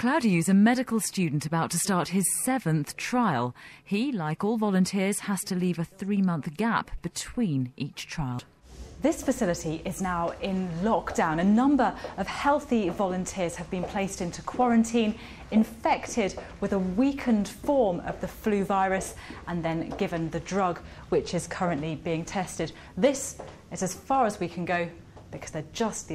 Claudiu's a medical student about to start his seventh trial. He, like all volunteers, has to leave a three month gap between each trial. This facility is now in lockdown. A number of healthy volunteers have been placed into quarantine, infected with a weakened form of the flu virus, and then given the drug which is currently being tested. This is as far as we can go because they're just the